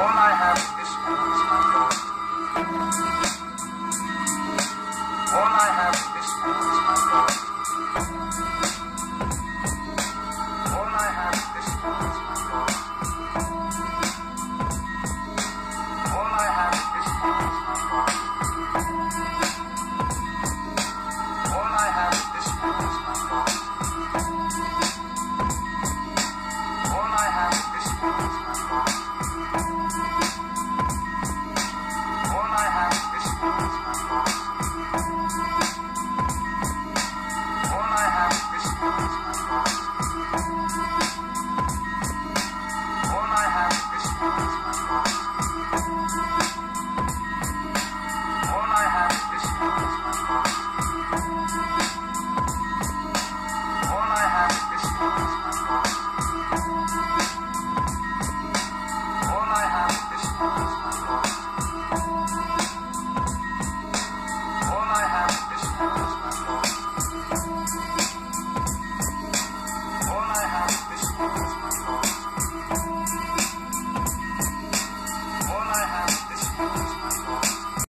All I have is words, my God. All I have